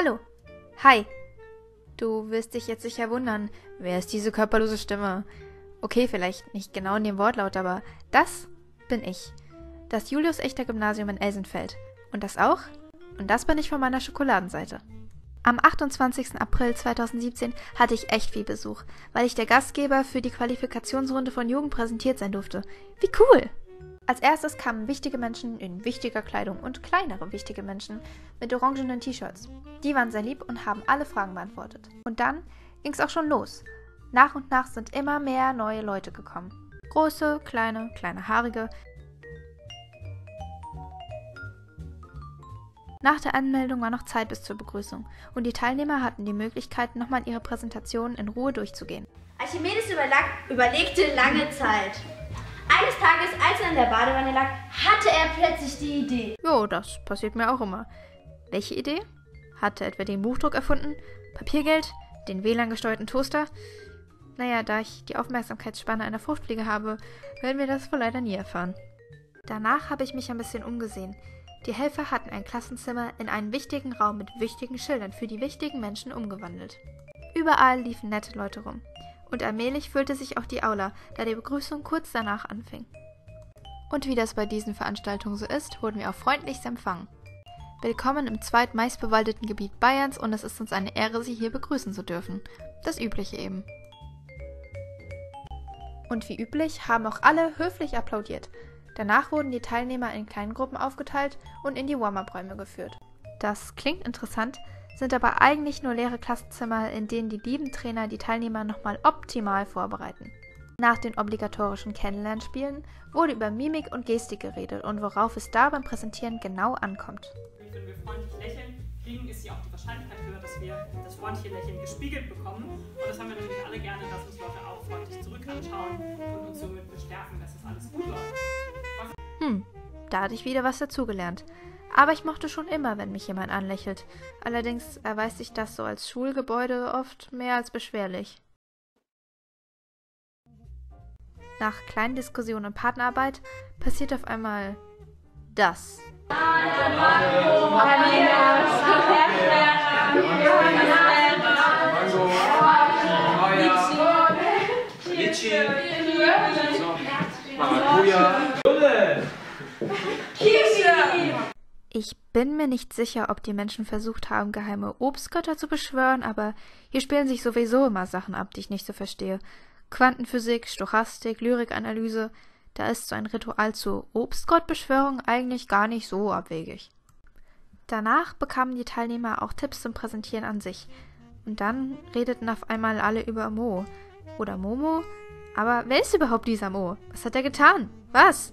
Hallo. Hi. Du wirst dich jetzt sicher wundern, wer ist diese körperlose Stimme? Okay, vielleicht nicht genau in dem Wortlaut, aber das bin ich. Das Julius Echter Gymnasium in Elsenfeld. Und das auch? Und das bin ich von meiner Schokoladenseite. Am 28. April 2017 hatte ich echt viel Besuch, weil ich der Gastgeber für die Qualifikationsrunde von Jugend präsentiert sein durfte. Wie cool! Als erstes kamen wichtige Menschen in wichtiger Kleidung und kleinere wichtige Menschen mit orangenen T-Shirts. Die waren sehr lieb und haben alle Fragen beantwortet. Und dann ging es auch schon los. Nach und nach sind immer mehr neue Leute gekommen. Große, kleine, kleine Haarige. Nach der Anmeldung war noch Zeit bis zur Begrüßung und die Teilnehmer hatten die Möglichkeit, nochmal ihre Präsentation in Ruhe durchzugehen. Archimedes überlegte lange Zeit. Eines Tages, als er in der Badewanne lag, hatte er plötzlich die Idee. Jo, das passiert mir auch immer. Welche Idee? Hatte etwa den Buchdruck erfunden? Papiergeld? Den WLAN-gesteuerten Toaster? Naja, da ich die Aufmerksamkeitsspanne einer Fruchtfliege habe, werden wir das wohl leider nie erfahren. Danach habe ich mich ein bisschen umgesehen. Die Helfer hatten ein Klassenzimmer in einen wichtigen Raum mit wichtigen Schildern für die wichtigen Menschen umgewandelt. Überall liefen nette Leute rum und allmählich füllte sich auch die Aula, da die Begrüßung kurz danach anfing. Und wie das bei diesen Veranstaltungen so ist, wurden wir auch freundlichst empfangen. Willkommen im zweitmeistbewaldeten Gebiet Bayerns und es ist uns eine Ehre, Sie hier begrüßen zu dürfen. Das Übliche eben. Und wie üblich haben auch alle höflich applaudiert. Danach wurden die Teilnehmer in kleinen Gruppen aufgeteilt und in die Warm-up-Räume geführt. Das klingt interessant, sind aber eigentlich nur leere Klassenzimmer, in denen die lieben Trainer die Teilnehmer nochmal optimal vorbereiten. Nach den obligatorischen Kennenlernspielen wurde über Mimik und Gestik geredet und worauf es da beim Präsentieren genau ankommt. Wenn wir freundlich lächeln, kriegen, ist ja auch die Wahrscheinlichkeit höher, dass wir das freundliche Lächeln gespiegelt bekommen. Und das haben wir natürlich alle gerne, dass uns Leute auch freundlich zurück anschauen und uns somit bestärken, dass das alles gut läuft. Hm, da hatte ich wieder was dazugelernt. Aber ich mochte schon immer, wenn mich jemand anlächelt. Allerdings erweist sich das so als Schulgebäude oft mehr als beschwerlich. Nach kleinen Diskussionen und Partnerarbeit passiert auf einmal das. Maracuja. Ich bin mir nicht sicher, ob die Menschen versucht haben, geheime Obstgötter zu beschwören, aber hier spielen sich sowieso immer Sachen ab, die ich nicht so verstehe. Quantenphysik, Stochastik, Lyrikanalyse, da ist so ein Ritual zur Obstgottbeschwörung eigentlich gar nicht so abwegig. Danach bekamen die Teilnehmer auch Tipps zum Präsentieren an sich. Und dann redeten auf einmal alle über Mo. Oder Momo? Aber wer ist überhaupt dieser Mo? Was hat er getan? Was?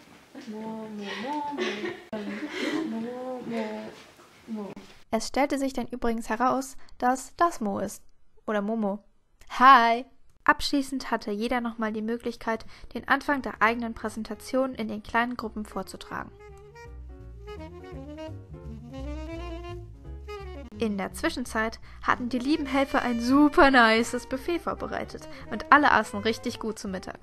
Es stellte sich dann übrigens heraus, dass das Mo ist. Oder Momo. Hi! Abschließend hatte jeder nochmal die Möglichkeit, den Anfang der eigenen Präsentation in den kleinen Gruppen vorzutragen. In der Zwischenzeit hatten die lieben Helfer ein super nices Buffet vorbereitet und alle aßen richtig gut zu Mittag.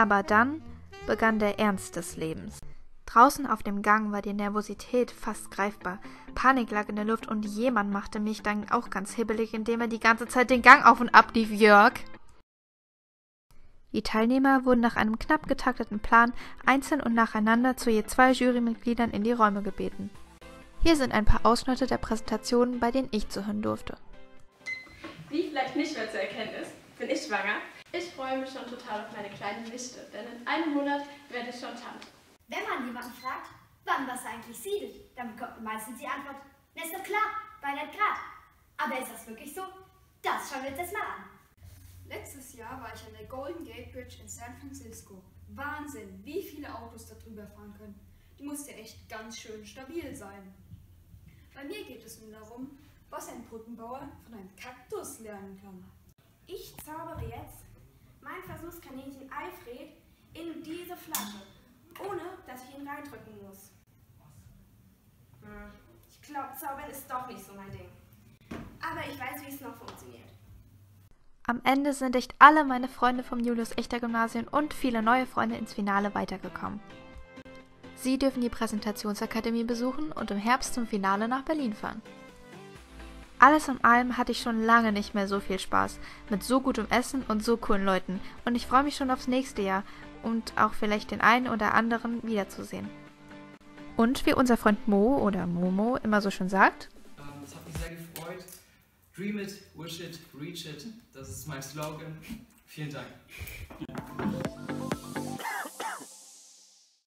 Aber dann begann der Ernst des Lebens. Draußen auf dem Gang war die Nervosität fast greifbar. Panik lag in der Luft und jemand machte mich dann auch ganz hibbelig, indem er die ganze Zeit den Gang auf und ab lief, Jörg. Die Teilnehmer wurden nach einem knapp getakteten Plan einzeln und nacheinander zu je zwei Jurymitgliedern in die Räume gebeten. Hier sind ein paar Ausschnitte der Präsentationen, bei denen ich zuhören durfte. Wie vielleicht nicht mehr zu erkennen ist, bin ich schwanger. Ich freue mich schon total auf meine kleine Nichte, denn in einem Monat werde ich schon Tante. Wenn man jemanden fragt, wann was eigentlich siedelt, dann bekommt man meistens die Antwort, na ist doch klar, bei 100 Grad. Aber ist das wirklich so? Das schauen wir uns jetzt mal an. Letztes Jahr war ich an der Golden Gate Bridge in San Francisco. Wahnsinn, wie viele Autos da drüber fahren können. Die muss ja echt ganz schön stabil sein. Bei mir geht es nun darum, was ein Brückenbauer von einem Kaktus lernen kann. Ich zaubere jetzt mein Versuchskaninchen Alfred in diese Flasche, ohne dass ich ihn reindrücken muss. Hm, ich glaube, Zaubern ist doch nicht so mein Ding. Aber ich weiß, wie es noch funktioniert. Am Ende sind echt alle meine Freunde vom Julius Echter Gymnasium und viele neue Freunde ins Finale weitergekommen. Sie dürfen die Präsentationsakademie besuchen und im Herbst zum Finale nach Berlin fahren. Alles in allem hatte ich schon lange nicht mehr so viel Spaß mit so gutem Essen und so coolen Leuten und ich freue mich schon aufs nächste Jahr und auch vielleicht den einen oder anderen wiederzusehen. Und wie unser Freund Mo oder Momo immer so schön sagt, Ähm, Es hat mich sehr gefreut. Dream it, wish it, reach it. Das ist mein Slogan. Vielen Dank.